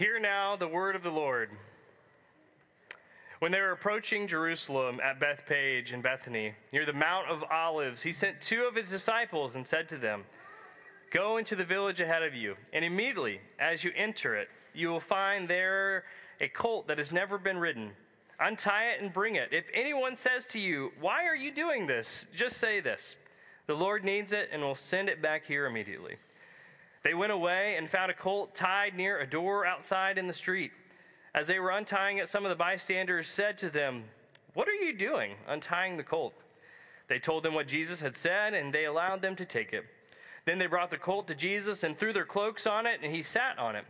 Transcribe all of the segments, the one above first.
Hear now the word of the Lord. When they were approaching Jerusalem at Bethphage and Bethany, near the Mount of Olives, he sent two of his disciples and said to them, Go into the village ahead of you, and immediately as you enter it, you will find there a colt that has never been ridden. Untie it and bring it. If anyone says to you, Why are you doing this? just say this The Lord needs it and will send it back here immediately. They went away and found a colt tied near a door outside in the street. As they were untying it, some of the bystanders said to them, What are you doing, untying the colt? They told them what Jesus had said, and they allowed them to take it. Then they brought the colt to Jesus and threw their cloaks on it, and he sat on it.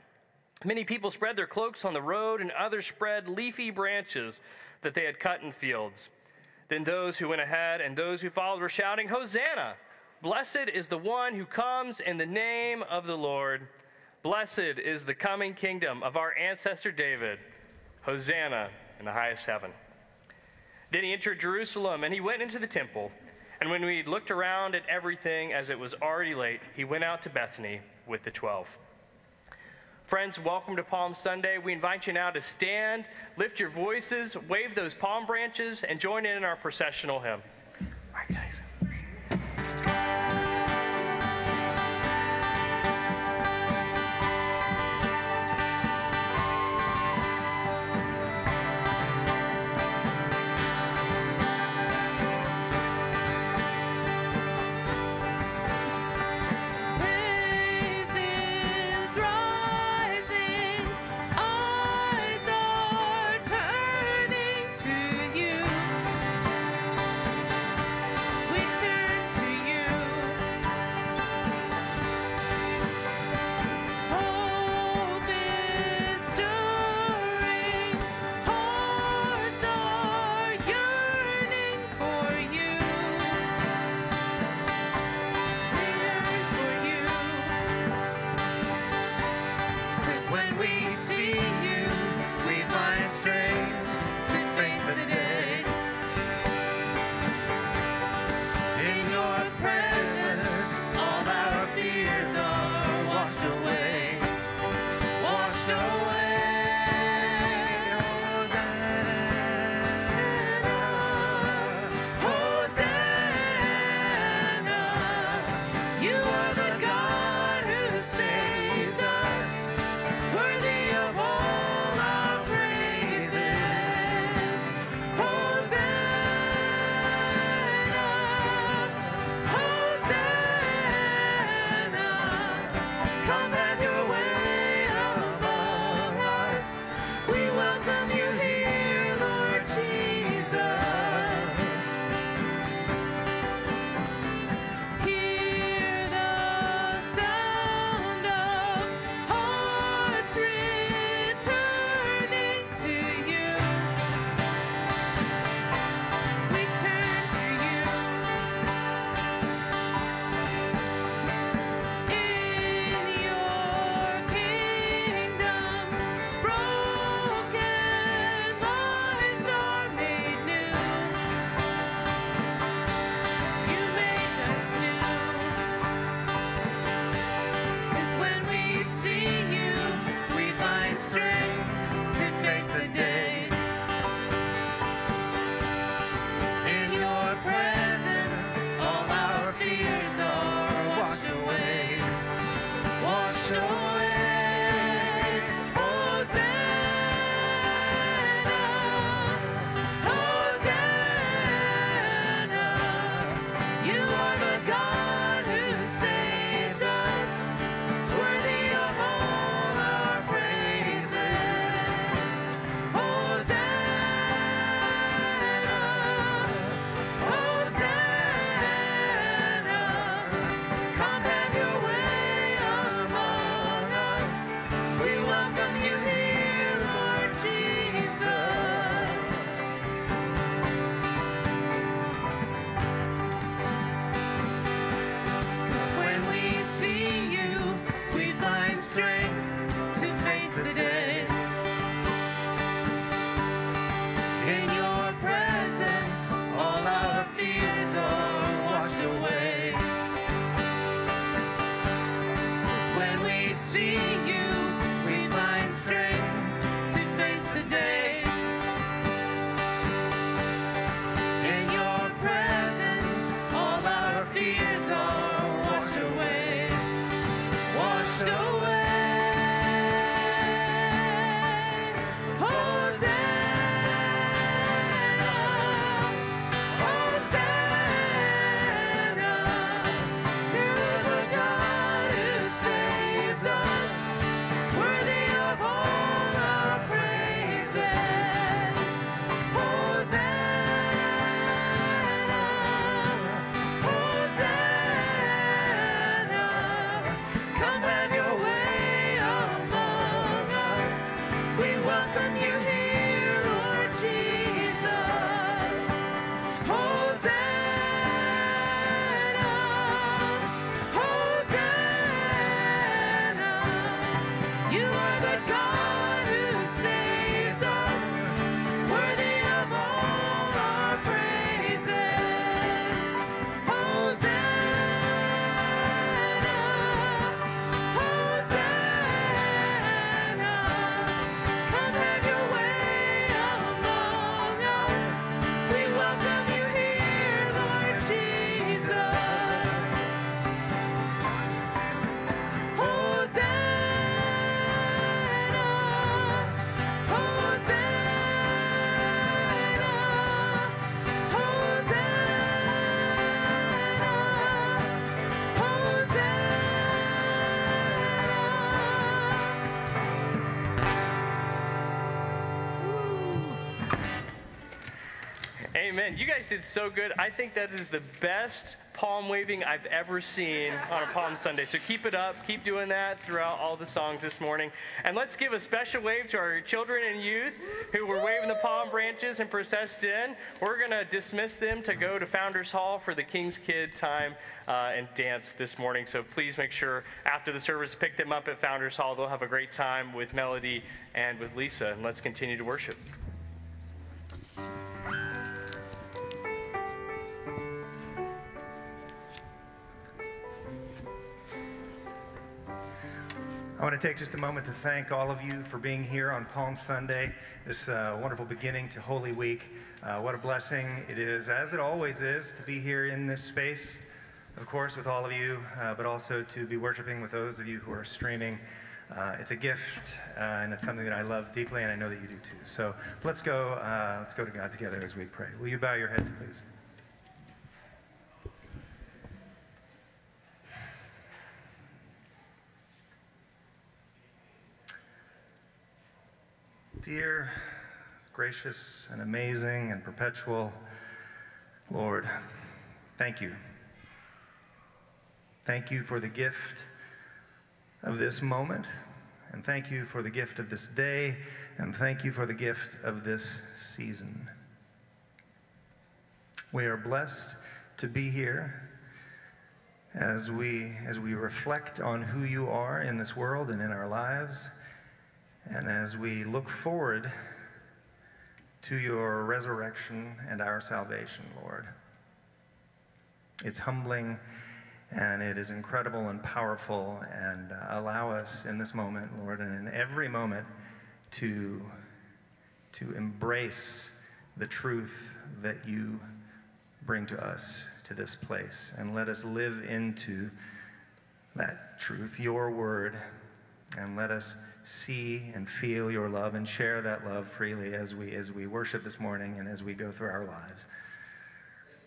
Many people spread their cloaks on the road, and others spread leafy branches that they had cut in fields. Then those who went ahead and those who followed were shouting, Hosanna! Blessed is the one who comes in the name of the Lord. Blessed is the coming kingdom of our ancestor David. Hosanna in the highest heaven. Then he entered Jerusalem and he went into the temple. And when we looked around at everything as it was already late, he went out to Bethany with the twelve. Friends, welcome to Palm Sunday. We invite you now to stand, lift your voices, wave those palm branches, and join in our processional hymn. All right, guys. Amen. You guys did so good. I think that is the best palm waving I've ever seen on a Palm Sunday. So keep it up. Keep doing that throughout all the songs this morning. And let's give a special wave to our children and youth who were waving the palm branches and processed in. We're going to dismiss them to go to Founders Hall for the King's Kid time uh, and dance this morning. So please make sure after the service, pick them up at Founders Hall. They'll have a great time with Melody and with Lisa. And let's continue to worship. I want to take just a moment to thank all of you for being here on Palm Sunday, this uh, wonderful beginning to Holy Week. Uh, what a blessing it is, as it always is, to be here in this space, of course, with all of you, uh, but also to be worshiping with those of you who are streaming. Uh, it's a gift, uh, and it's something that I love deeply, and I know that you do too. So let's go. Uh, let's go to God together as we pray. Will you bow your heads, please? Dear, gracious, and amazing, and perpetual Lord, thank you. Thank you for the gift of this moment, and thank you for the gift of this day, and thank you for the gift of this season. We are blessed to be here as we, as we reflect on who you are in this world and in our lives. And as we look forward to your resurrection and our salvation, Lord, it's humbling and it is incredible and powerful. And uh, allow us in this moment, Lord, and in every moment to, to embrace the truth that you bring to us to this place. And let us live into that truth, your word, and let us see and feel your love and share that love freely as we, as we worship this morning and as we go through our lives.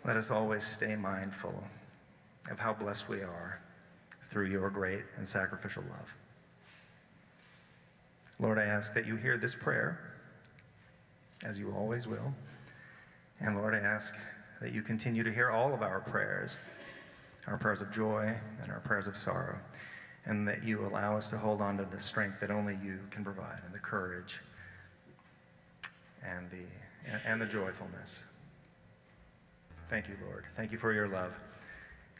Let us always stay mindful of how blessed we are through your great and sacrificial love. Lord, I ask that you hear this prayer, as you always will. And Lord, I ask that you continue to hear all of our prayers, our prayers of joy and our prayers of sorrow and that you allow us to hold on to the strength that only you can provide and the courage and the, and the joyfulness. Thank you, Lord. Thank you for your love.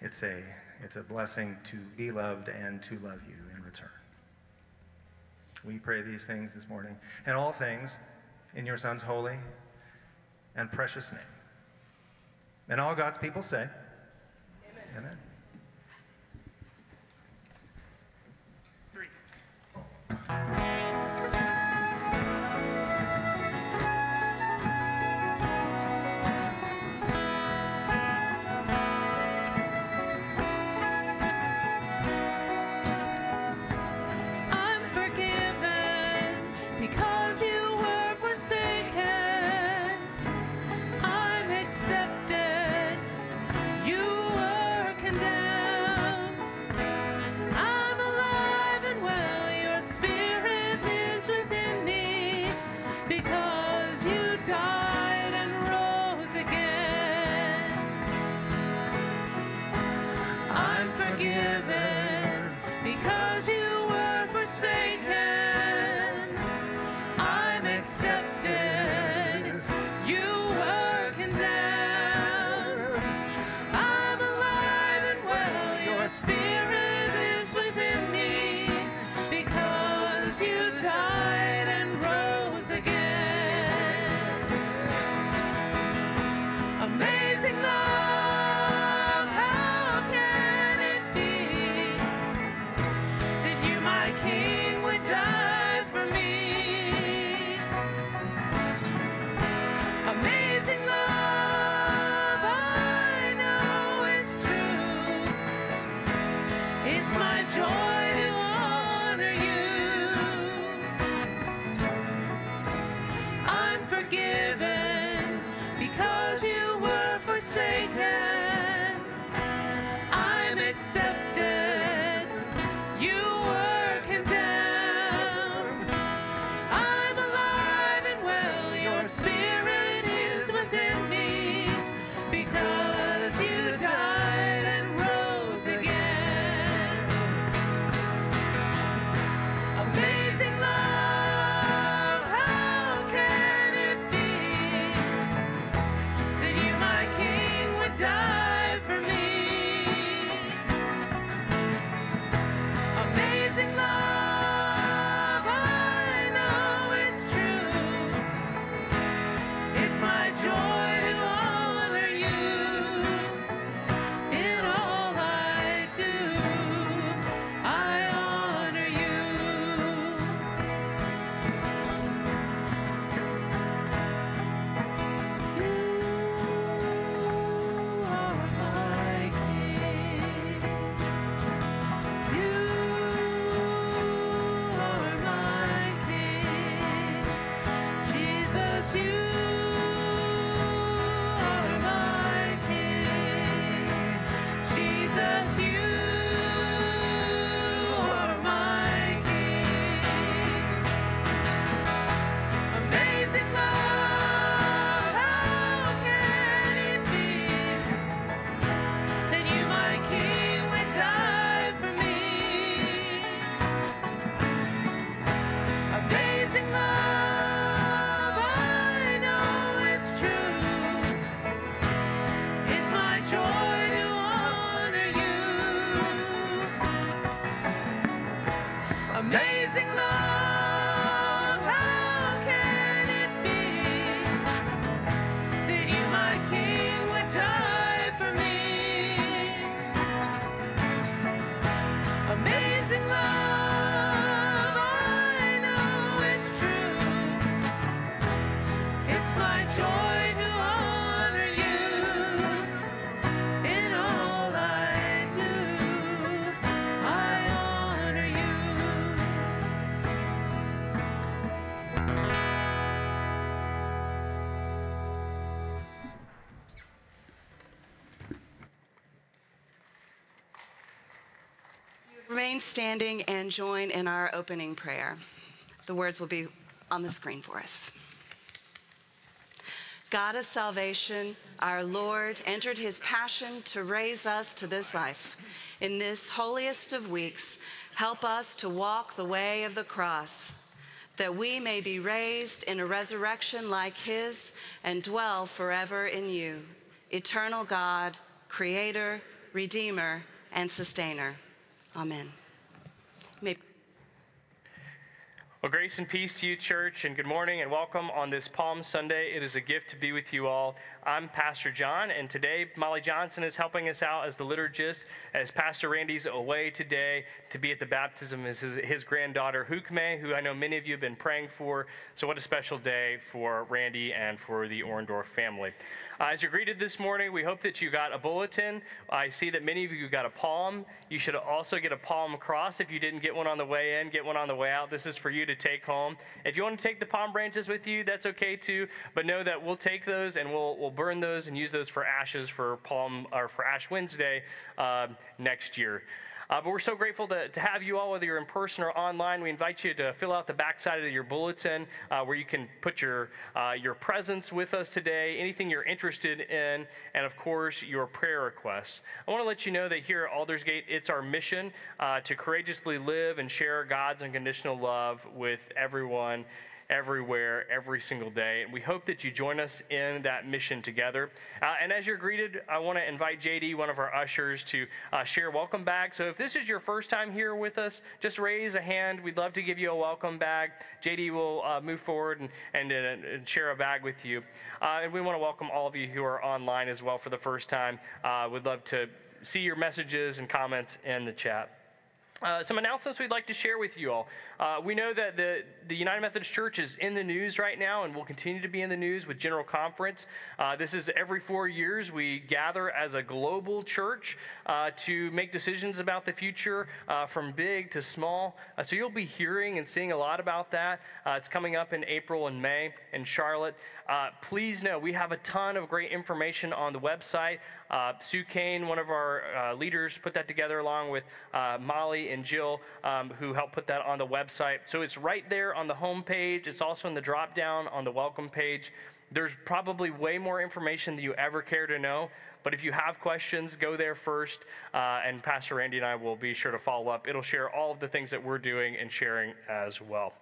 It's a, it's a blessing to be loved and to love you in return. We pray these things this morning and all things in your Son's holy and precious name. And all God's people say, Amen. Amen. Remain standing and join in our opening prayer. The words will be on the screen for us. God of salvation, our Lord, entered his passion to raise us to this life. In this holiest of weeks, help us to walk the way of the cross, that we may be raised in a resurrection like his and dwell forever in you, eternal God, creator, redeemer, and sustainer. Amen. May- Well, grace and peace to you, church, and good morning and welcome on this Palm Sunday. It is a gift to be with you all. I'm Pastor John, and today Molly Johnson is helping us out as the liturgist, as Pastor Randy's away today to be at the baptism of his, his granddaughter, Hukme, who I know many of you have been praying for. So, what a special day for Randy and for the Orndorff family. Uh, as you're greeted this morning, we hope that you got a bulletin. I see that many of you got a palm. You should also get a palm cross. If you didn't get one on the way in, get one on the way out. This is for you to take home. If you want to take the palm branches with you, that's okay too. But know that we'll take those and we'll, we'll burn those and use those for ashes for Palm or for Ash Wednesday uh, next year. Uh, but we're so grateful to, to have you all, whether you're in person or online. We invite you to fill out the backside of your bulletin uh, where you can put your, uh, your presence with us today, anything you're interested in, and of course, your prayer requests. I want to let you know that here at Aldersgate, it's our mission uh, to courageously live and share God's unconditional love with everyone everywhere, every single day. And we hope that you join us in that mission together. Uh, and as you're greeted, I want to invite JD, one of our ushers, to uh, share welcome bag. So if this is your first time here with us, just raise a hand. We'd love to give you a welcome bag. JD will uh, move forward and, and, uh, and, share a bag with you. Uh, and we want to welcome all of you who are online as well for the first time. Uh, we'd love to see your messages and comments in the chat. Uh, some announcements we'd like to share with you all. Uh, we know that the, the United Methodist Church is in the news right now and will continue to be in the news with General Conference. Uh, this is every four years we gather as a global church uh, to make decisions about the future uh, from big to small. Uh, so you'll be hearing and seeing a lot about that. it's coming up in April and May in Charlotte. Please know we have a ton of great information on the website. Sue Kane, one of our leaders, put that together along with Molly and Jill, um, who helped put that on the website. So it's right there on the home page. It's also in the drop down on the welcome page. There's probably way more information than you ever care to know. But if you have questions, go there first, uh, and Pastor Randy and I will be sure to follow up. It'll share all of the things that we're doing and sharing as well.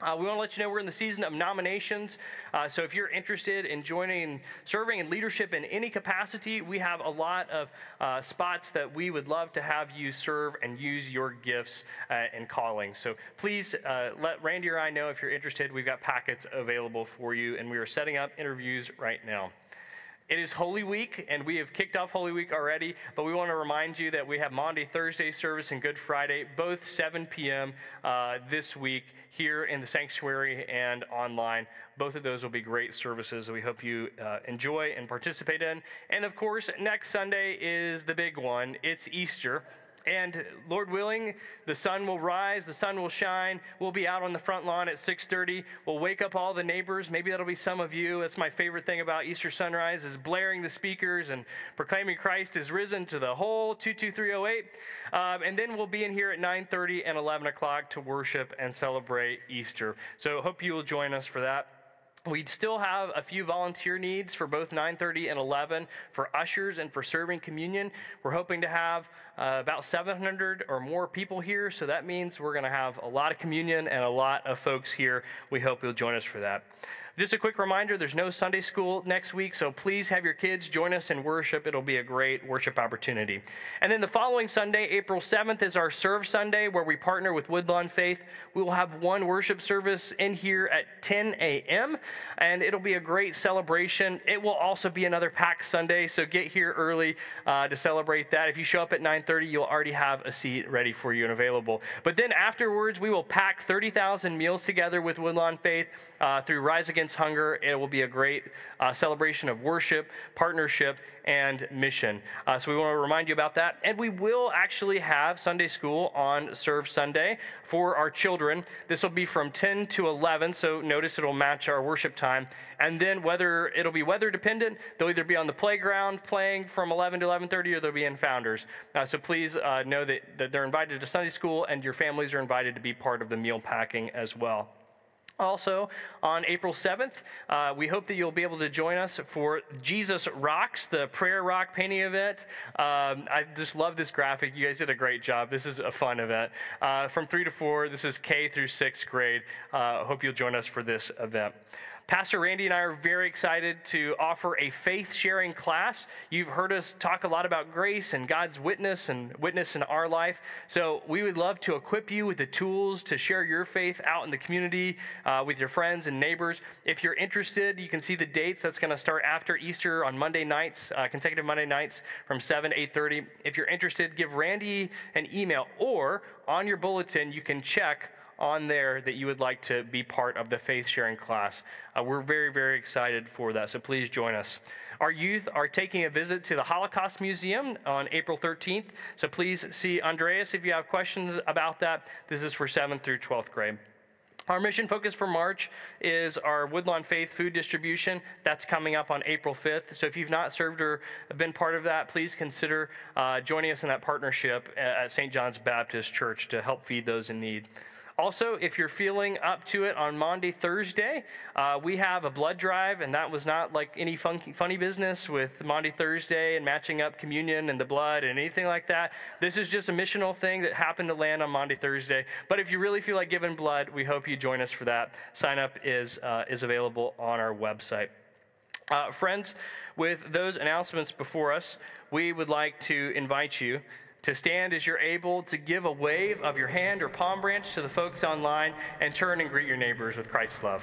Uh, we want to let you know we're in the season of nominations. Uh, so if you're interested in joining, serving in leadership in any capacity, we have a lot of uh, spots that we would love to have you serve and use your gifts uh, and calling. So please uh, let Randy or I know if you're interested. We've got packets available for you, and we are setting up interviews right now. It is Holy Week, and we have kicked off Holy Week already, but we want to remind you that we have Maundy, Thursday service, and Good Friday, both 7 p.m. Uh, this week here in the sanctuary and online. Both of those will be great services we hope you uh, enjoy and participate in. And of course, next Sunday is the big one. It's Easter. And Lord willing, the sun will rise, the sun will shine. We'll be out on the front lawn at 6:30. We'll wake up all the neighbors. Maybe that'll be some of you. That's my favorite thing about Easter sunrise is blaring the speakers and proclaiming Christ is risen to the whole 22308. Um, and then we'll be in here at 9:30 and 11 o'clock to worship and celebrate Easter. So hope you will join us for that. We'd still have a few volunteer needs for both 9:30 and 11 for ushers and for serving communion. We're hoping to have uh, about 700 or more people here, so that means we're going to have a lot of communion and a lot of folks here. We hope you'll join us for that. Just a quick reminder there's no Sunday school next week, so please have your kids join us in worship. It'll be a great worship opportunity. And then the following Sunday, April 7th, is our Serve Sunday where we partner with Woodlawn Faith. We will have one worship service in here at 10 a.m., and it'll be a great celebration. It will also be another packed Sunday, so get here early uh, to celebrate that. If you show up at 9:30, you'll already have a seat ready for you and available. But then afterwards, we will pack 30,000 meals together with Woodlawn Faith uh, through Rise Against Against Hunger. It will be a great uh, celebration of worship, partnership, and mission. Uh, so we want to remind you about that. And we will actually have Sunday school on Serve Sunday for our children. This will be from 10 to 11, so notice it'll match our worship time. And then whether it'll be weather dependent, they'll either be on the playground playing from 11 to 11:30, or they'll be in Founders. Uh, so please uh, know that, that they're invited to Sunday school, and your families are invited to be part of the meal packing as well. Also, on April 7th, uh, we hope that you'll be able to join us for Jesus Rocks, the prayer rock painting event. Um, I just love this graphic. You guys did a great job. This is a fun event. Uh, from 3 to 4, this is K through 6th grade. Uh, hope you'll join us for this event. Pastor Randy and I are very excited to offer a faith sharing class. You've heard us talk a lot about grace and God's witness and witness in our life. So we would love to equip you with the tools to share your faith out in the community uh, with your friends and neighbors. If you're interested, you can see the dates. That's going to start after Easter on Monday nights, uh, consecutive Monday nights from 7 to 8:30. If you're interested, give Randy an email or on your bulletin you can check on there that you would like to be part of the faith sharing class. Uh, we're very, very excited for that, so please join us. Our youth are taking a visit to the Holocaust Museum on April 13th, so please see Andreas if you have questions about that. This is for 7th through 12th grade. Our mission focus for March is our Woodlawn Faith food distribution. That's coming up on April 5th. So if you've not served or been part of that, please consider uh, joining us in that partnership at St. John's Baptist Church to help feed those in need. Also, if you're feeling up to it on Maundy, Thursday, uh, we have a blood drive, and that was not like any funky, funny business with Maundy Thursday and matching up communion and the blood and anything like that. This is just a missional thing that happened to land on Maundy Thursday. But if you really feel like giving blood, we hope you join us for that. Sign up is, uh, is available on our website. Uh, friends, with those announcements before us, we would like to invite you to stand as you're able to give a wave of your hand or palm branch to the folks online and turn and greet your neighbors with Christ's love.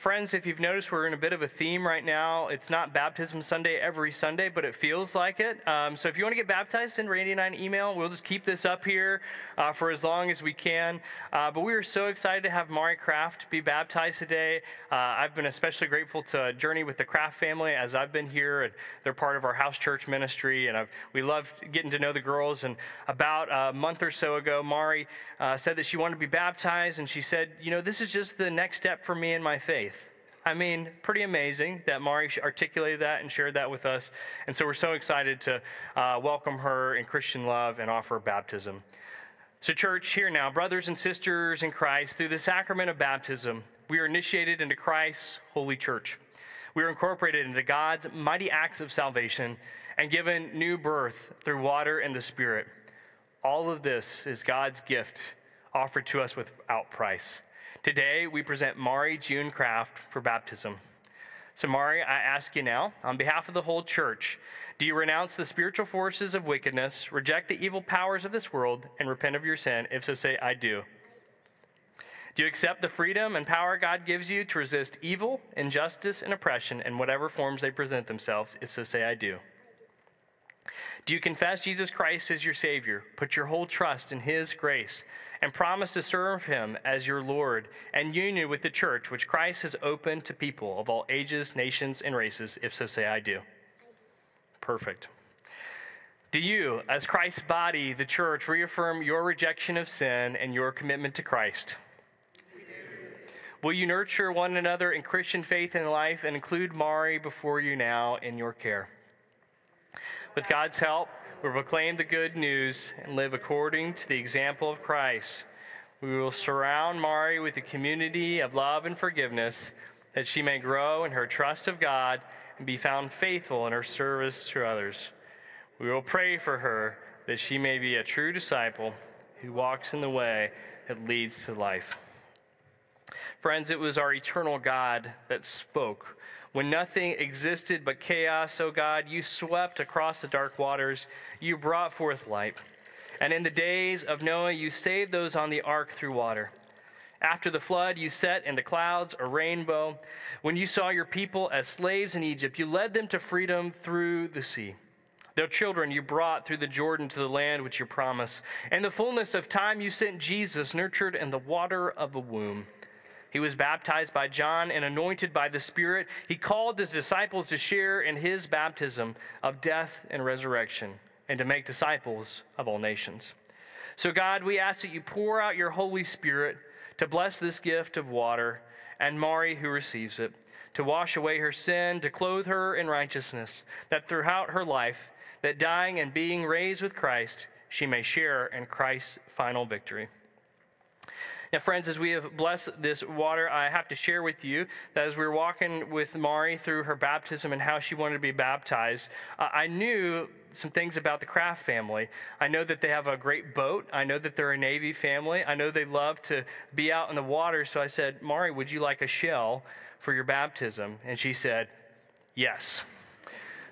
Friends, if you've noticed, we're in a bit of a theme right now. It's not Baptism Sunday every Sunday, but it feels like it. Um, so if you want to get baptized, send Randy and I an email. We'll just keep this up here uh, for as long as we can. Uh, but we are so excited to have Mari Kraft be baptized today. Uh, I've been especially grateful to journey with the Kraft family as I've been here, and they're part of our house church ministry. And I've, we love getting to know the girls. And about a month or so ago, Mari uh, said that she wanted to be baptized, and she said, "You know, this is just the next step for me in my faith." I mean, pretty amazing that Mari articulated that and shared that with us. And so we're so excited to uh, welcome her in Christian love and offer baptism. So, church, here now, brothers and sisters in Christ, through the sacrament of baptism, we are initiated into Christ's holy church. We are incorporated into God's mighty acts of salvation and given new birth through water and the Spirit. All of this is God's gift offered to us without price. Today, we present Mari June Kraft for baptism. So, Mari, I ask you now, on behalf of the whole church, do you renounce the spiritual forces of wickedness, reject the evil powers of this world, and repent of your sin? If so, say, I do. Do you accept the freedom and power God gives you to resist evil, injustice, and oppression in whatever forms they present themselves? If so, say, I do. Do you confess Jesus Christ as your Savior? Put your whole trust in His grace and promise to serve Him as your Lord and union with the church, which Christ has opened to people of all ages, nations, and races. If so, say, I do. Perfect. Do you, as Christ's body, the church, reaffirm your rejection of sin and your commitment to Christ? Will you nurture one another in Christian faith and life and include Mari before you now in your care? With God's help, we proclaim the good news and live according to the example of Christ. We will surround Mari with a community of love and forgiveness that she may grow in her trust of God and be found faithful in her service to others. We will pray for her that she may be a true disciple who walks in the way that leads to life. Friends, it was our eternal God that spoke. When nothing existed but chaos, O oh God, you swept across the dark waters. You brought forth light. And in the days of Noah, you saved those on the ark through water. After the flood, you set in the clouds a rainbow. When you saw your people as slaves in Egypt, you led them to freedom through the sea. Their children you brought through the Jordan to the land which you promised. In the fullness of time, you sent Jesus, nurtured in the water of the womb. He was baptized by John and anointed by the Spirit. He called his disciples to share in his baptism of death and resurrection and to make disciples of all nations. So, God, we ask that you pour out your Holy Spirit to bless this gift of water and Mari who receives it, to wash away her sin, to clothe her in righteousness, that throughout her life, that dying and being raised with Christ, she may share in Christ's final victory. Now, friends, as we have blessed this water, I have to share with you that as we were walking with Mari through her baptism and how she wanted to be baptized, uh, I knew some things about the Kraft family. I know that they have a great boat. I know that they're a Navy family. I know they love to be out in the water. So I said, Mari, would you like a shell for your baptism? And she said, Yes.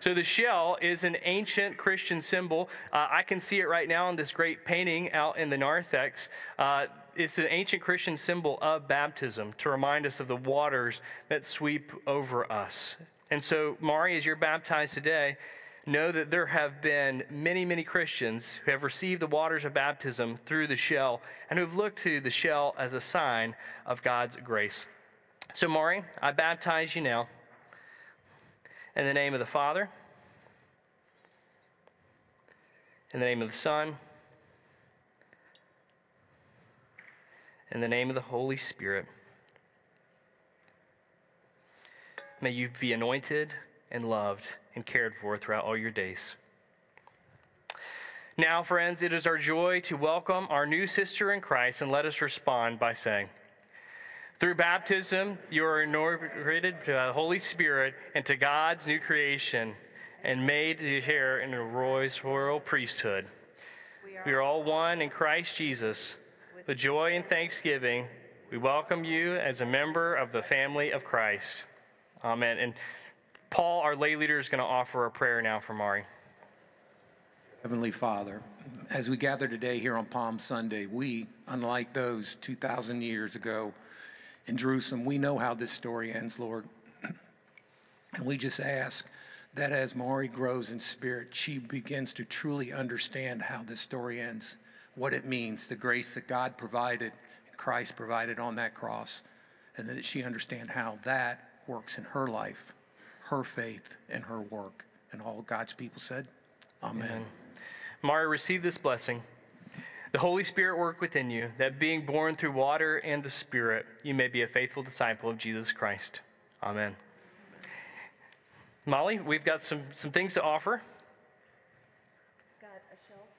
So the shell is an ancient Christian symbol. Uh, I can see it right now in this great painting out in the narthex. Uh, it's an ancient Christian symbol of baptism to remind us of the waters that sweep over us. And so, Mari, as you're baptized today, know that there have been many, many Christians who have received the waters of baptism through the shell and who have looked to the shell as a sign of God's grace. So, Mari, I baptize you now in the name of the Father, in the name of the Son, in the name of the Holy Spirit. May you be anointed and loved and cared for throughout all your days. Now, friends, it is our joy to welcome our new sister in Christ, and let us respond by saying, Through baptism, you are inaugurated to the Holy Spirit and to God's new creation, and made to share in the royal priesthood. We are all one in Christ Jesus with joy and thanksgiving, we welcome you as a member of the family of Christ. Amen. And Paul, our lay leader, is going to offer a prayer now for Mari. Heavenly Father, as we gather today here on Palm Sunday, we, unlike those 2,000 years ago in Jerusalem, we know how this story ends, Lord. And we just ask that as Mari grows in spirit, she begins to truly understand how this story ends what it means, the grace that God provided, Christ provided on that cross, and that she understand how that works in her life, her faith, and her work. And all God's people said, Amen. Amen. Mari, receive this blessing. The Holy Spirit work within you, that being born through water and the Spirit, you may be a faithful disciple of Jesus Christ. Amen. Molly, we've got some, some things to offer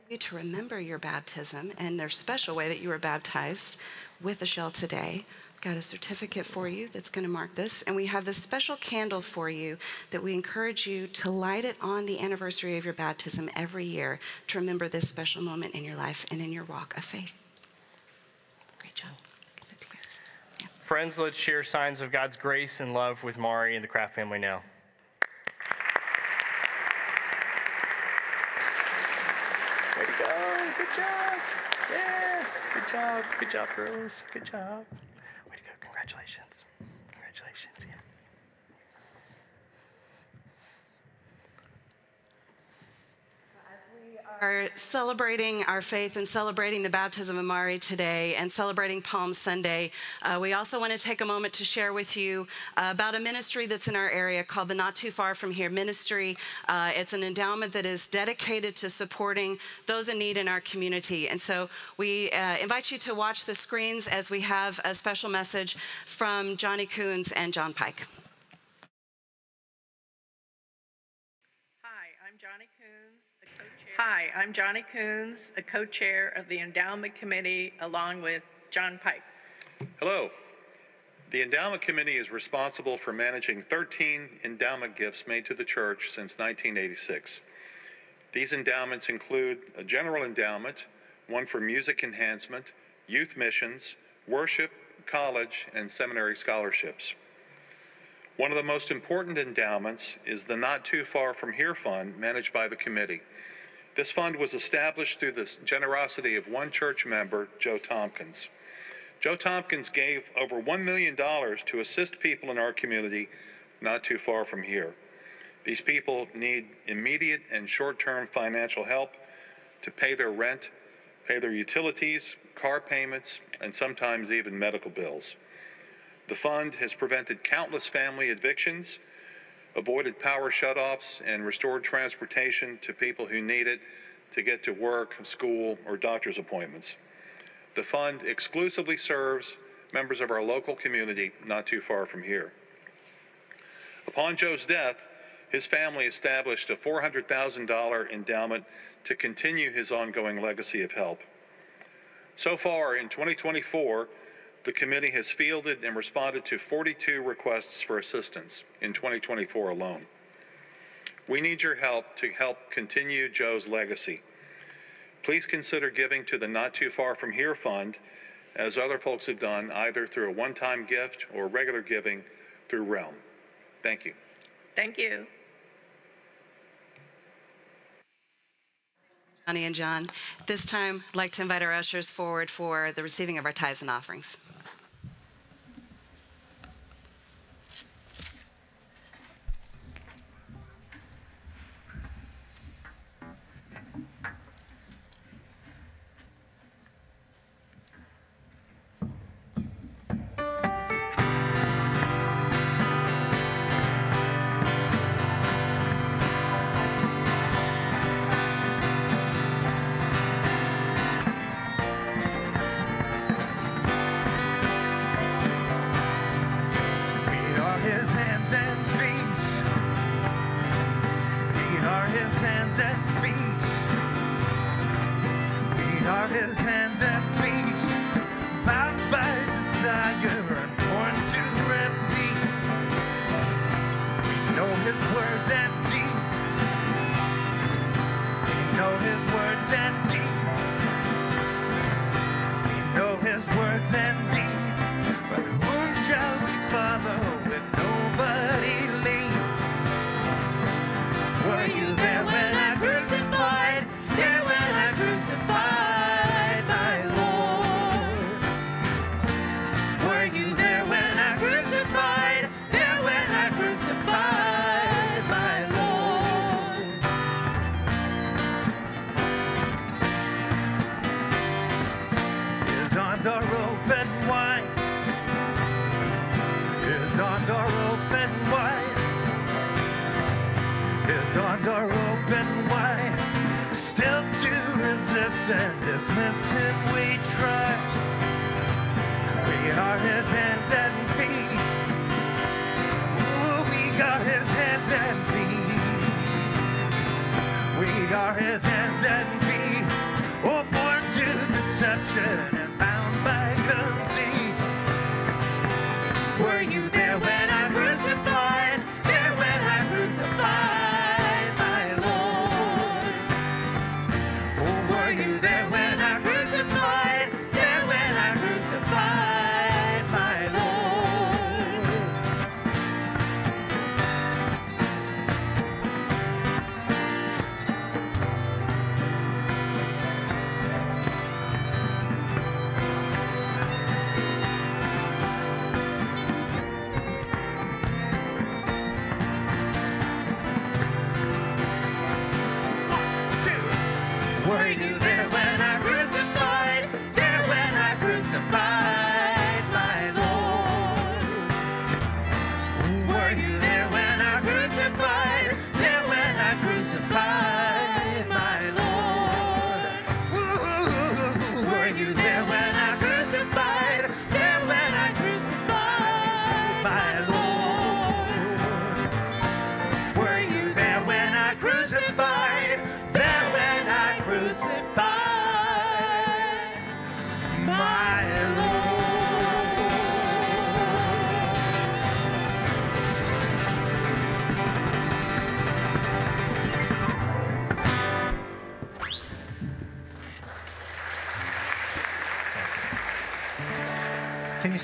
you to remember your baptism and their special way that you were baptized with a shell today. Got a certificate for you that's going to mark this. And we have this special candle for you that we encourage you to light it on the anniversary of your baptism every year to remember this special moment in your life and in your walk of faith. Great job. Yeah. Friends, let's share signs of God's grace and love with Mari and the Kraft family now. Job. Yeah. Good job, Good job, girls. Good job. Way to go. Congratulations. Congratulations. Yeah. Are celebrating our faith and celebrating the baptism of Mari today and celebrating Palm Sunday, uh, we also want to take a moment to share with you uh, about a ministry that's in our area called the Not Too Far From Here Ministry. Uh, it's an endowment that is dedicated to supporting those in need in our community. And so we uh, invite you to watch the screens as we have a special message from Johnny Coons and John Pike. Johnny Coons, the co-chair. Hi, I'm Johnny Coons, the co-chair of the Endowment Committee, along with John Pike. Hello. The Endowment Committee is responsible for managing 13 endowment gifts made to the church since 1986. These endowments include a general endowment, one for music enhancement, youth missions, worship, college, and seminary scholarships. One of the most important endowments is the Not Too Far From Here Fund managed by the committee. This fund was established through the generosity of one church member, Joe Tompkins. Joe Tompkins gave over $1 million to assist people in our community not too far from here. These people need immediate and short term financial help to pay their rent, pay their utilities, car payments, and sometimes even medical bills. The fund has prevented countless family evictions, avoided power shutoffs, and restored transportation to people who need it to get to work, school, or doctor's appointments. The fund exclusively serves members of our local community not too far from here. Upon Joe's death, his family established a $400,000 endowment to continue his ongoing legacy of help. So far in 2024, the committee has fielded and responded to 42 requests for assistance in 2024 alone. We need your help to help continue Joe's legacy. Please consider giving to the Not Too Far From Here Fund, as other folks have done, either through a one-time gift or regular giving through Realm. Thank you. Thank you. Johnny and John. This time, I'd like to invite our ushers forward for the receiving of our tithes and offerings.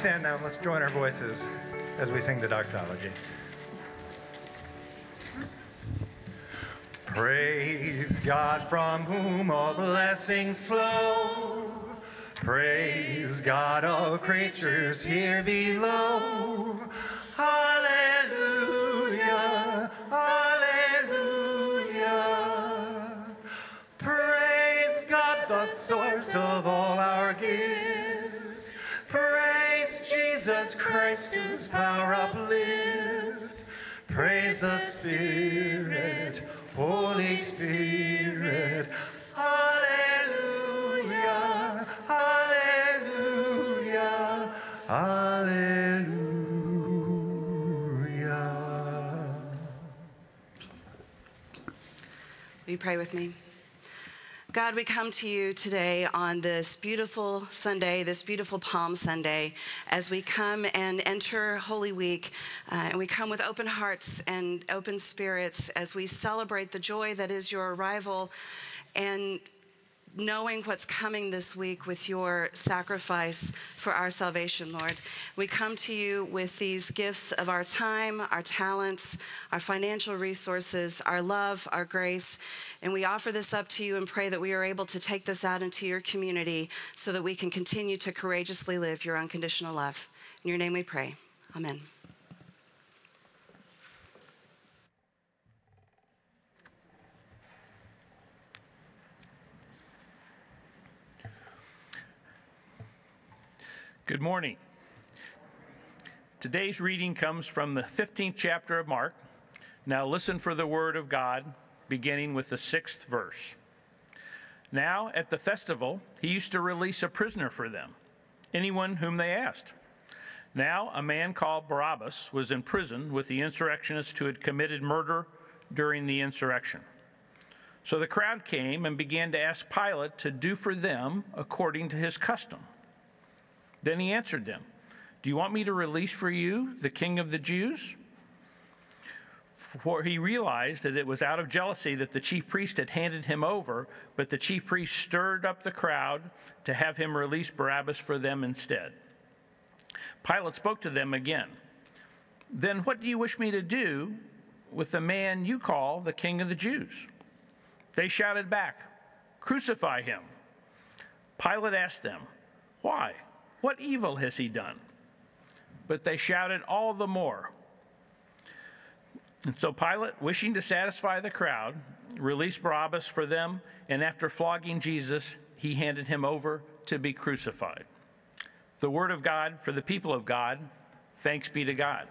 Stand now? and Let's join our voices as we sing the doxology. Praise God from whom all blessings flow. Praise God, all creatures here below. Christ, whose power uplifts. Praise the Spirit, Holy Spirit. Hallelujah, hallelujah, hallelujah. Will you pray with me? God, we come to you today on this beautiful Sunday, this beautiful Palm Sunday, as we come and enter Holy Week. Uh, and we come with open hearts and open spirits as we celebrate the joy that is your arrival and knowing what's coming this week with your sacrifice for our salvation, Lord. We come to you with these gifts of our time, our talents, our financial resources, our love, our grace, and we offer this up to you and pray that we are able to take this out into your community so that we can continue to courageously live your unconditional love. In your name we pray. Amen. Good morning. Today's reading comes from the 15th chapter of Mark. Now listen for the word of God, beginning with the sixth verse. Now, at the festival, he used to release a prisoner for them, anyone whom they asked. Now, a man called Barabbas was in prison with the insurrectionists who had committed murder during the insurrection. So the crowd came and began to ask Pilate to do for them according to his custom. Then he answered them, Do you want me to release for you the king of the Jews? For he realized that it was out of jealousy that the chief priest had handed him over, but the chief priest stirred up the crowd to have him release Barabbas for them instead. Pilate spoke to them again. Then what do you wish me to do with the man you call the king of the Jews? They shouted back, Crucify him. Pilate asked them, Why? What evil has he done? But they shouted all the more. And so Pilate, wishing to satisfy the crowd, released Barabbas for them, and after flogging Jesus, he handed him over to be crucified. The word of God for the people of God. Thanks be to God.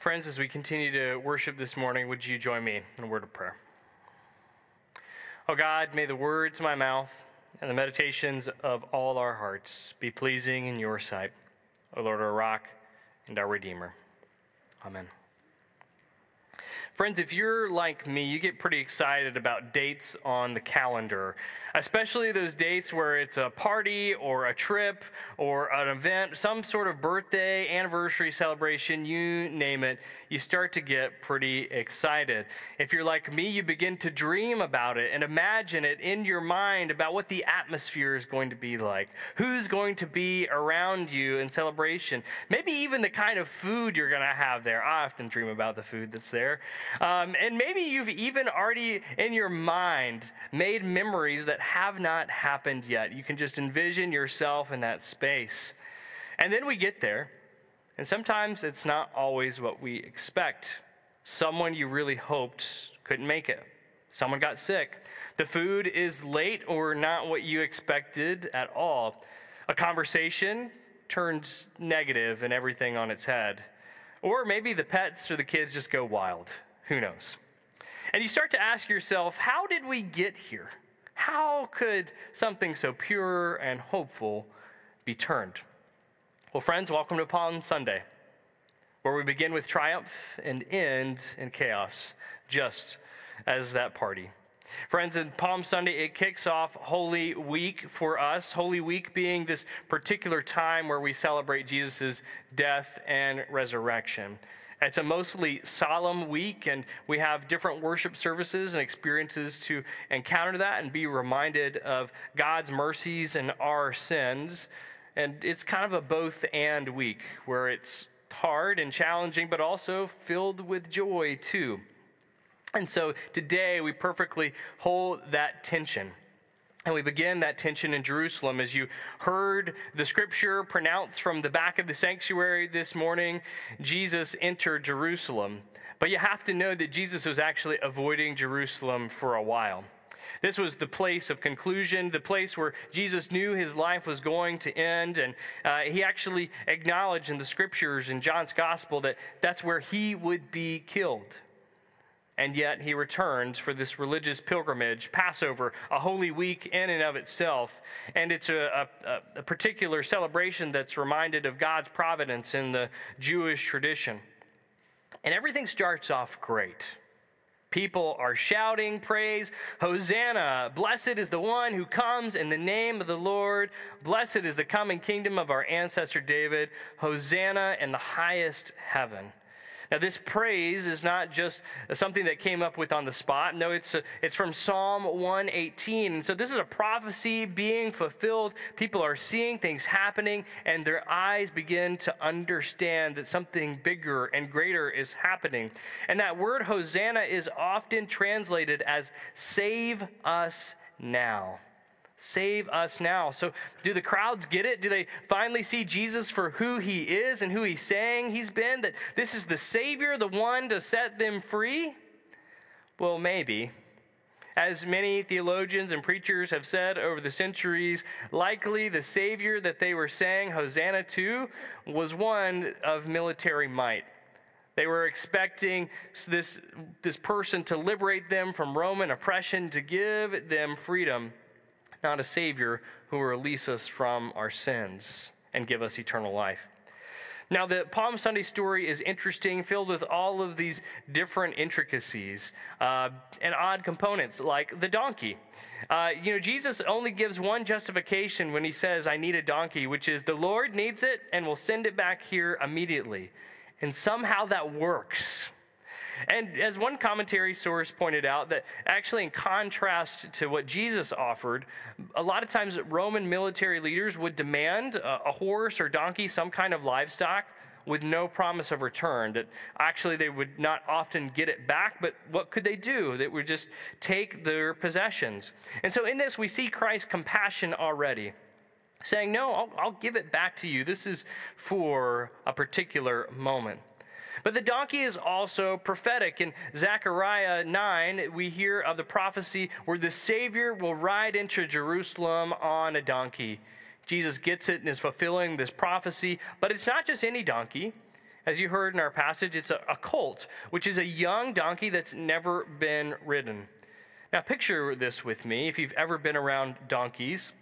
Friends, as we continue to worship this morning, would you join me in a word of prayer? Oh God, may the words of my mouth and the meditations of all our hearts be pleasing in your sight, O Lord, our rock and our Redeemer. Amen. Friends, if you're like me, you get pretty excited about dates on the calendar, especially those dates where it's a party or a trip or an event, some sort of birthday, anniversary celebration, you name it, you start to get pretty excited. If you're like me, you begin to dream about it and imagine it in your mind about what the atmosphere is going to be like, who's going to be around you in celebration, maybe even the kind of food you're going to have there. I often dream about the food that's there. Um, and maybe you've even already in your mind made memories have not happened yet. You can just envision yourself in that space. And then we get there, and sometimes it's not always what we expect. Someone you really hoped couldn't make it, someone got sick. The food is late or not what you expected at all. A conversation turns negative and everything on its head. Or maybe the pets or the kids just go wild. Who knows? And you start to ask yourself, how did we get here? How could something so pure and hopeful be turned? Well, friends, welcome to Palm Sunday, where we begin with triumph and end in chaos, just as that party. Friends, in Palm Sunday, it kicks off Holy Week for us. Holy Week being this particular time where we celebrate Jesus' death and resurrection. It's a mostly solemn week, and we have different worship services and experiences to encounter that and be reminded of God's mercies and our sins. And it's kind of a both and week where it's hard and challenging, but also filled with joy too. And so today we perfectly hold that tension. And we begin that tension in Jerusalem as you heard the scripture pronounced from the back of the sanctuary this morning. Jesus entered Jerusalem. But you have to know that Jesus was actually avoiding Jerusalem for a while. This was the place of conclusion, the place where Jesus knew his life was going to end. And uh, he actually acknowledged in the scriptures in John's gospel that that's where he would be killed and yet he returns for this religious pilgrimage, Passover, a holy week in and of itself. And it's a, a, a, particular celebration that's reminded of God's providence in the Jewish tradition. And everything starts off great. People are shouting praise, Hosanna! Blessed is the one who comes in the name of the Lord. Blessed is the coming kingdom of our ancestor David. Hosanna in the highest heaven. Now, this praise is not just something that came up with on the spot. No, it's, a, it's from Psalm 118. And so this is a prophecy being fulfilled. People are seeing things happening, and their eyes begin to understand that something bigger and greater is happening. And that word Hosanna is often translated as save us now. Save us now. So, do the crowds get it? Do they finally see Jesus for who he is and who he's saying he's been? That this is the Savior, the one to set them free? Well, maybe. As many theologians and preachers have said over the centuries, likely the Savior that they were saying Hosanna to was one of military might. They were expecting this, this person to liberate them from Roman oppression, to give them freedom not a Savior who will release us from our sins and give us eternal life. Now, the Palm Sunday story is interesting, filled with all of these different intricacies uh, and odd components, like the donkey. Uh, you know, Jesus only gives one justification when he says, I need a donkey, which is the Lord needs it and will send it back here immediately. And somehow that works. And as one commentary source pointed out, that actually, in contrast to what Jesus offered, a lot of times Roman military leaders would demand a, a horse or donkey, some kind of livestock, with no promise of return. That actually they would not often get it back, but what could they do? They would just take their possessions. And so in this, we see Christ's compassion already. Saying, No, I'll, I'll give it back to you. This is for a particular moment. But the donkey is also prophetic. In Zechariah 9, we hear of the prophecy where the Savior will ride into Jerusalem on a donkey. Jesus gets it and is fulfilling this prophecy, but it's not just any donkey. As you heard in our passage, it's a, a colt, which is a young donkey that's never been ridden. Now, picture this with me if you've ever been around donkeys,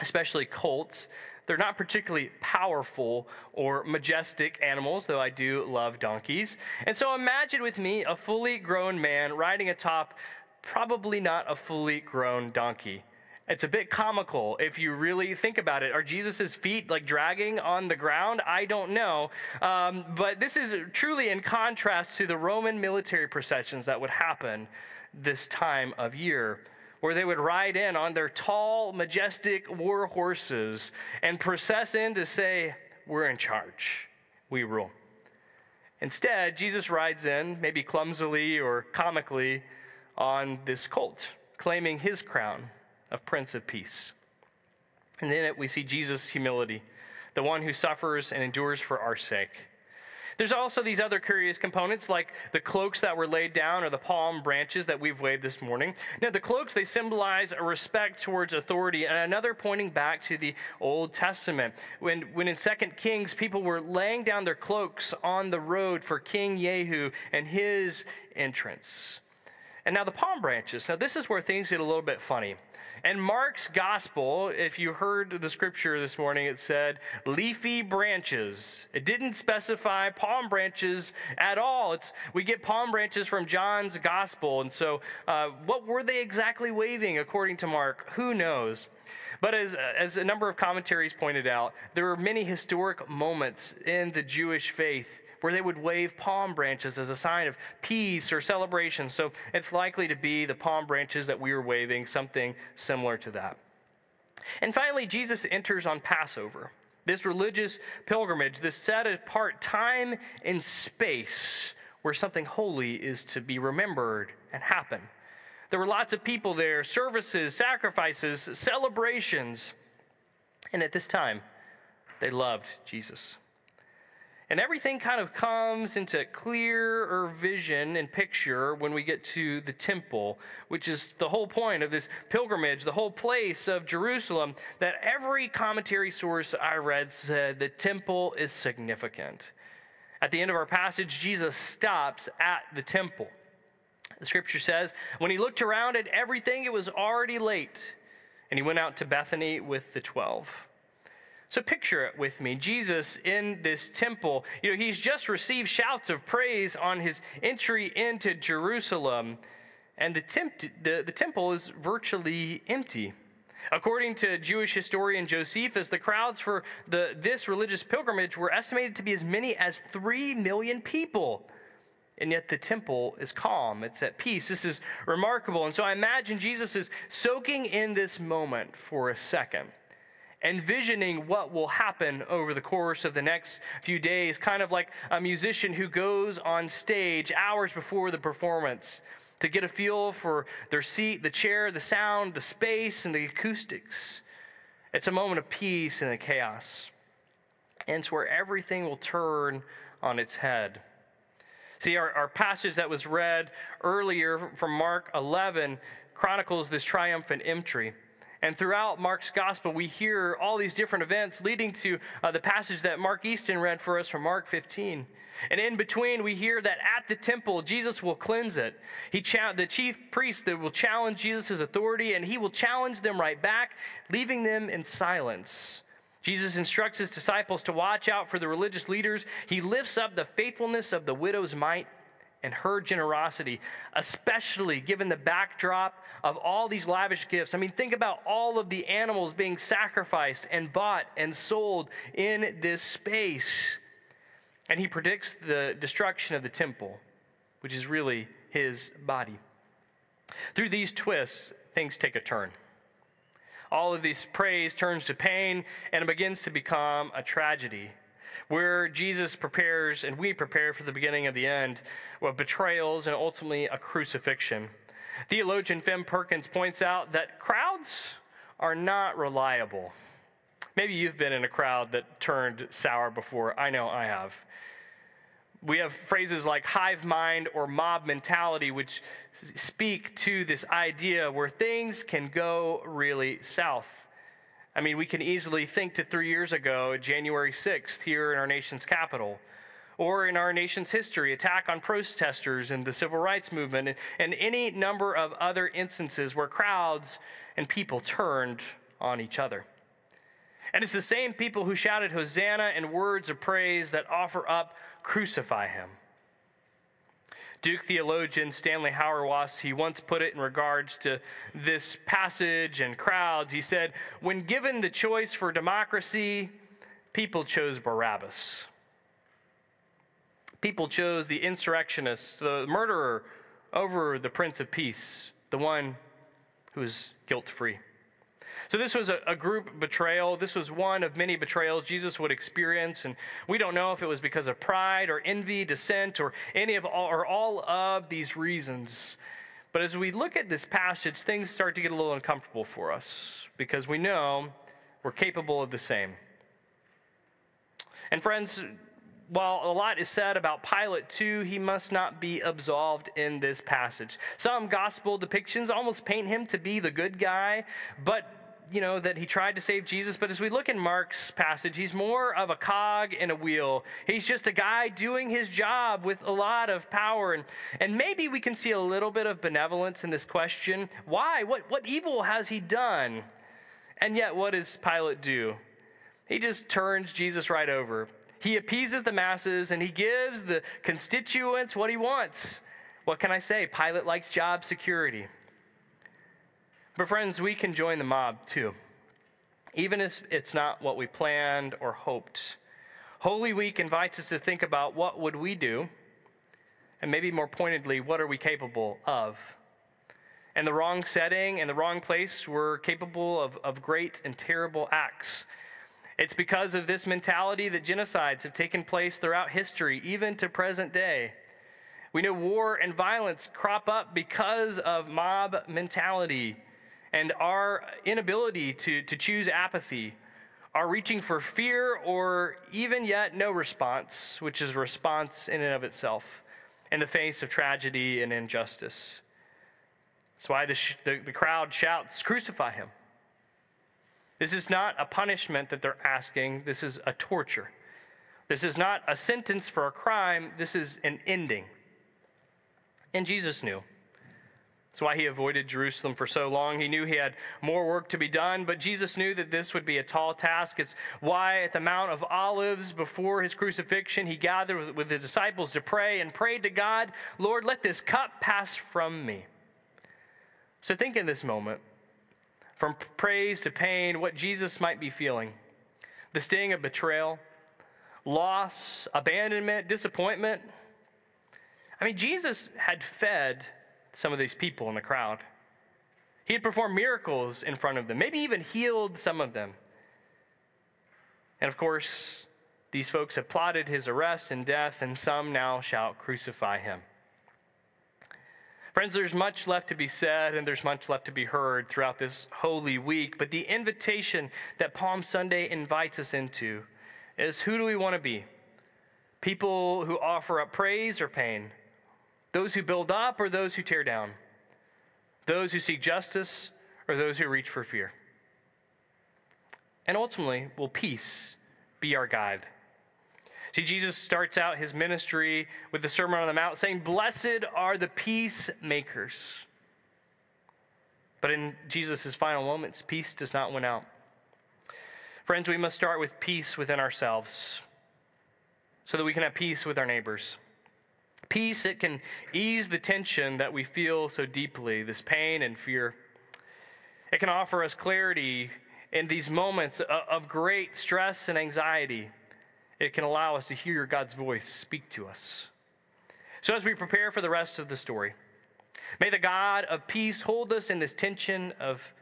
especially colts. They're not particularly powerful or majestic animals, though I do love donkeys. And so imagine with me a fully grown man riding atop probably not a fully grown donkey. It's a bit comical if you really think about it. Are Jesus' feet like dragging on the ground? I don't know. Um, but this is truly in contrast to the Roman military processions that would happen this time of year where they would ride in on their tall, majestic war horses and process in to say, We're in charge, we rule. Instead, Jesus rides in, maybe clumsily or comically, on this colt, claiming his crown of Prince of Peace. And in it, we see Jesus' humility, the one who suffers and endures for our sake. There's also these other curious components like the cloaks that were laid down or the palm branches that we've waved this morning. Now, the cloaks, they symbolize a respect towards authority and another pointing back to the Old Testament. When, when in 2 Kings, people were laying down their cloaks on the road for King Jehu and his entrance. And now the palm branches. Now, this is where things get a little bit funny. And Mark's gospel, if you heard the scripture this morning, it said leafy branches. It didn't specify palm branches at all. It's, we get palm branches from John's gospel. And so, uh, what were they exactly waving according to Mark? Who knows? But as, as a number of commentaries pointed out, there were many historic moments in the Jewish faith where they would wave palm branches as a sign of peace or celebration. So it's likely to be the palm branches that we were waving, something similar to that. And finally, Jesus enters on Passover. This religious pilgrimage, this set apart time and space where something holy is to be remembered and happen. There were lots of people there, services, sacrifices, celebrations. And at this time, they loved Jesus. And everything kind of comes into clearer vision and picture when we get to the temple, which is the whole point of this pilgrimage, the whole place of Jerusalem, that every commentary source I read said the temple is significant. At the end of our passage, Jesus stops at the temple. The scripture says, when he looked around at everything, it was already late, and he went out to Bethany with the twelve. So picture it with me. Jesus in this temple, you know, he's just received shouts of praise on his entry into Jerusalem, and the, temp- the, the temple is virtually empty. According to Jewish historian Josephus, the crowds for the, this religious pilgrimage were estimated to be as many as 3 million people. And yet the temple is calm, it's at peace. This is remarkable. And so I imagine Jesus is soaking in this moment for a second envisioning what will happen over the course of the next few days, kind of like a musician who goes on stage hours before the performance to get a feel for their seat, the chair, the sound, the space, and the acoustics. It's a moment of peace in the chaos. And it's where everything will turn on its head. See, our, our passage that was read earlier from Mark 11 chronicles this triumphant entry. And throughout Mark's gospel, we hear all these different events leading to uh, the passage that Mark Easton read for us from Mark 15. And in between, we hear that at the temple, Jesus will cleanse it. He cha- the chief priest that will challenge Jesus' authority, and he will challenge them right back, leaving them in silence. Jesus instructs his disciples to watch out for the religious leaders. He lifts up the faithfulness of the widow's mite and her generosity, especially given the backdrop of all these lavish gifts. I mean, think about all of the animals being sacrificed and bought and sold in this space. And he predicts the destruction of the temple, which is really his body. Through these twists, things take a turn. All of this praise turns to pain and it begins to become a tragedy where Jesus prepares and we prepare for the beginning of the end of betrayals and ultimately a crucifixion. Theologian Pheme Perkins points out that crowds are not reliable. Maybe you've been in a crowd that turned sour before. I know I have. We have phrases like hive mind or mob mentality, which speak to this idea where things can go really south. I mean, we can easily think to three years ago, January 6th, here in our nation's capital, or in our nation's history, attack on protesters and the civil rights movement, and, and any number of other instances where crowds and people turned on each other. And it's the same people who shouted Hosanna and words of praise that offer up, Crucify him. Duke theologian Stanley Hauerwas, he once put it in regards to this passage and crowds. He said, When given the choice for democracy, people chose Barabbas. People chose the insurrectionist, the murderer, over the Prince of Peace, the one who is guilt free. So, this was a, a, group betrayal. This was one of many betrayals Jesus would experience. And we don't know if it was because of pride or envy, dissent, or any of all, or all of these reasons. But as we look at this passage, things start to get a little uncomfortable for us because we know we're capable of the same. And, friends, while a lot is said about Pilate too, he must not be absolved in this passage. Some gospel depictions almost paint him to be the good guy, but you know, that he tried to save Jesus, but as we look in Mark's passage, he's more of a cog in a wheel. He's just a guy doing his job with a lot of power. And, and maybe we can see a little bit of benevolence in this question. Why? What, what evil has he done? And yet, what does Pilate do? He just turns Jesus right over. He appeases the masses and he gives the constituents what he wants. What can I say? Pilate likes job security. But, friends, we can join the mob too, even if it's not what we planned or hoped. Holy Week invites us to think about what would we do, and maybe more pointedly, what are we capable of? In the wrong setting, in the wrong place, we're capable of, of great and terrible acts. It's because of this mentality that genocides have taken place throughout history, even to present day. We know war and violence crop up because of mob mentality and our inability to, to choose apathy, our reaching for fear or even yet no response, which is a response in and of itself in the face of tragedy and injustice. That's why the, sh- the, the crowd shouts, Crucify him. This is not a punishment that they're asking, this is a torture. This is not a sentence for a crime, this is an ending. And Jesus knew. That's why he avoided Jerusalem for so long. He knew he had more work to be done, but Jesus knew that this would be a tall task. It's why at the Mount of Olives before his crucifixion, he gathered with, the disciples to pray and prayed to God, Lord, let this cup pass from me. So think in this moment, from praise to pain, what Jesus might be feeling the sting of betrayal, loss, abandonment, disappointment. I mean, Jesus had fed some of these people in the crowd. He had performed miracles in front of them, maybe even healed some of them. And of course, these folks plotted his arrest and death, and some now shall crucify him. Friends, there's much left to be said and there's much left to be heard throughout this holy week, but the invitation that Palm Sunday invites us into is who do we want to be? People who offer up praise or pain? Those who build up or those who tear down? Those who seek justice or those who reach for fear? And ultimately, will peace be our guide? See, Jesus starts out his ministry with the Sermon on the Mount saying, Blessed are the peacemakers. But in Jesus' final moments, peace does not win out. Friends, we must start with peace within ourselves so that we can have peace with our neighbors. Peace, it can ease the tension that we feel so deeply, this pain and fear. It can offer us clarity in these moments of great stress and anxiety it can allow us to hear God's voice speak to us. So, as we prepare for the rest of the story, may the God of peace hold us in this tension of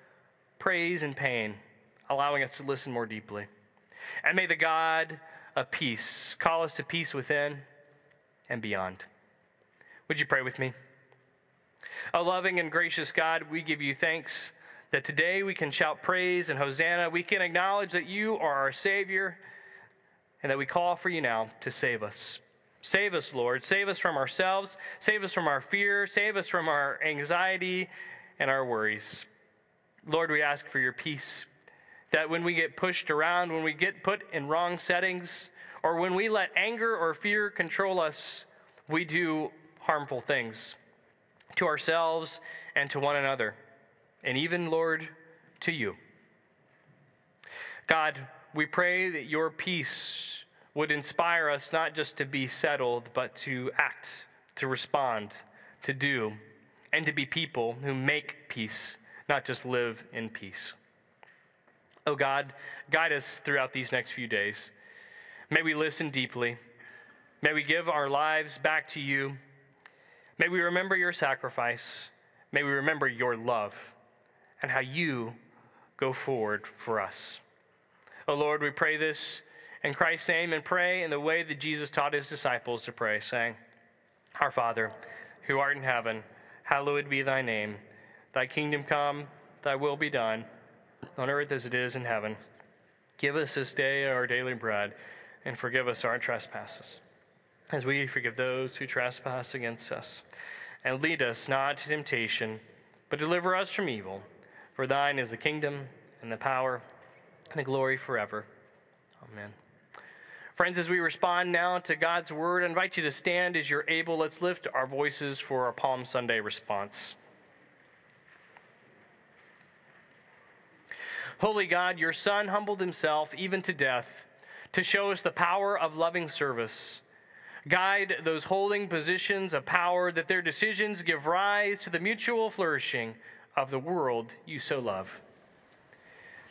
praise and pain, allowing us to listen more deeply. And may the God of peace call us to peace within and beyond. Would you pray with me? O loving and gracious God, we give you thanks that today we can shout praise and Hosanna. We can acknowledge that you are our Savior and that we call for you now to save us. Save us, Lord. Save us from ourselves. Save us from our fear. Save us from our anxiety and our worries. Lord, we ask for your peace. That when we get pushed around, when we get put in wrong settings, or when we let anger or fear control us, we do harmful things to ourselves and to one another, and even, Lord, to you. God, we pray that your peace would inspire us not just to be settled, but to act, to respond, to do, and to be people who make peace, not just live in peace. Oh God, guide us throughout these next few days. May we listen deeply. May we give our lives back to you. May we remember your sacrifice. May we remember your love and how you go forward for us. Oh Lord, we pray this in Christ's name and pray in the way that Jesus taught his disciples to pray, saying, Our Father, who art in heaven, hallowed be thy name. Thy kingdom come, thy will be done, on earth as it is in heaven. Give us this day our daily bread, and forgive us our trespasses, as we forgive those who trespass against us. And lead us not to temptation, but deliver us from evil. For thine is the kingdom, and the power, and the glory forever. Amen. Friends, as we respond now to God's word, I invite you to stand as you're able. Let's lift our voices for our Palm Sunday response. Holy God, your Son humbled himself even to death to show us the power of loving service. Guide those holding positions of power that their decisions give rise to the mutual flourishing of the world you so love.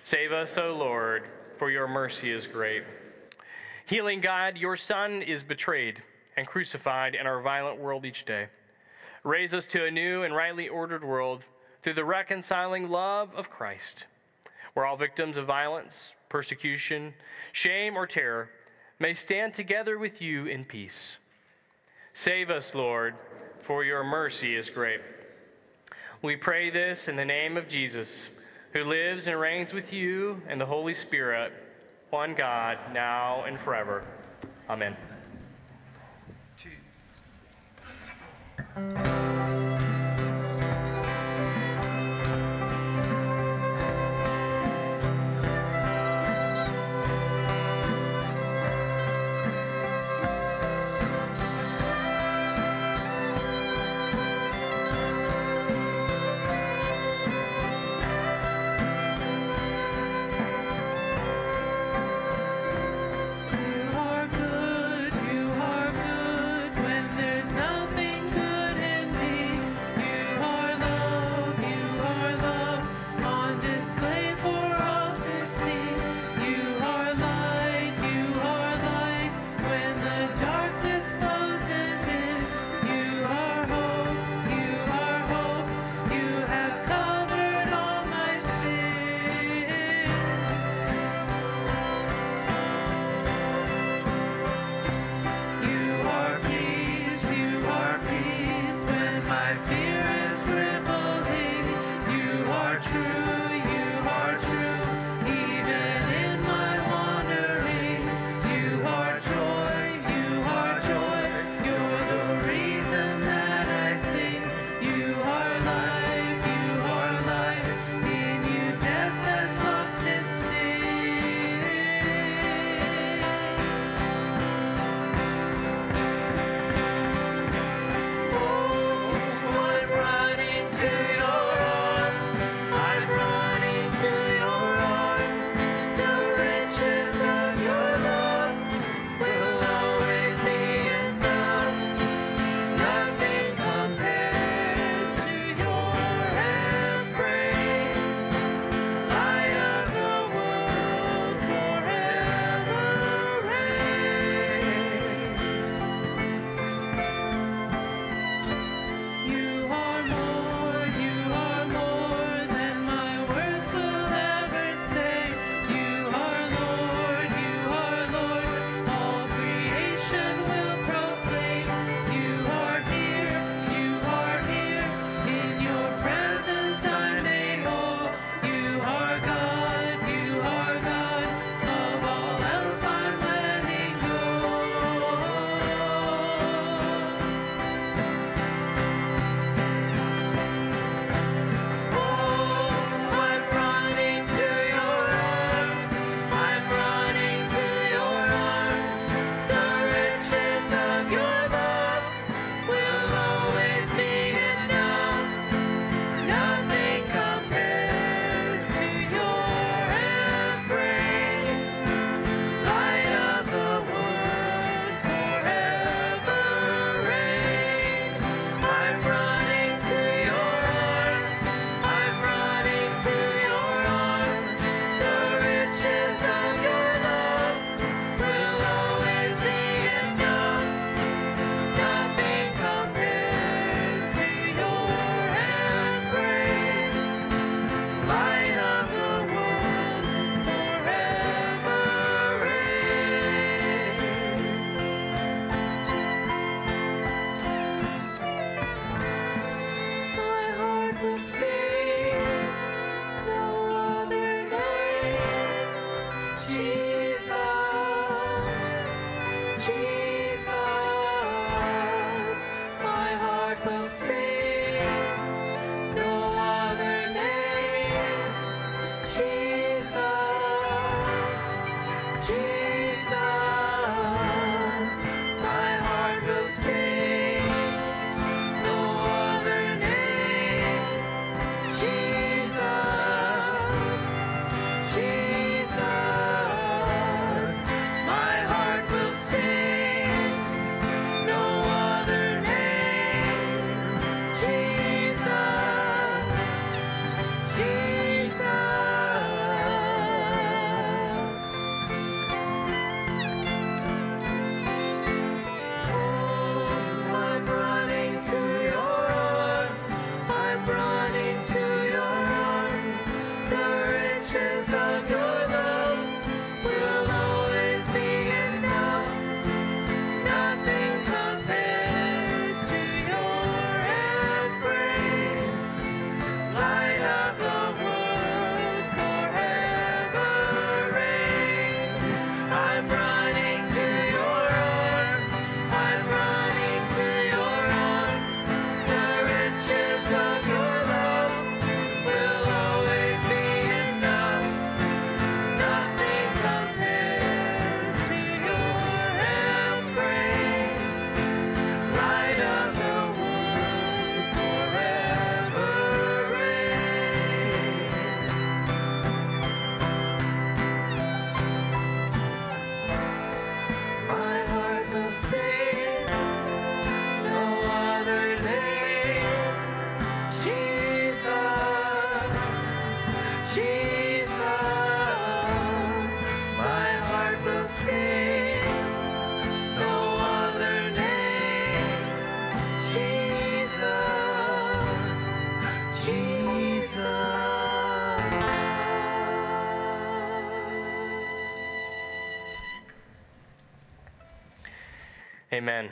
Save us, O Lord, for your mercy is great. Healing God, your Son is betrayed and crucified in our violent world each day. Raise us to a new and rightly ordered world through the reconciling love of Christ, We're all victims of violence, persecution, shame, or terror may stand together with you in peace. Save us, Lord, for your mercy is great. We pray this in the name of Jesus, who lives and reigns with you and the Holy Spirit, one God, now and forever. Amen. You Amen.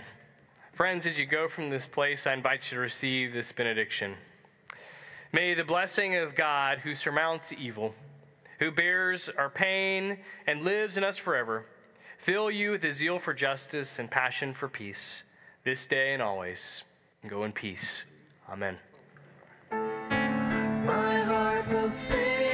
Friends, as you go from this place, I invite you to receive this benediction. May the blessing of God, who surmounts evil, who bears our pain and lives in us forever, fill you with a zeal for justice and passion for peace, this day and always. Go in peace. Amen. My heart will sing.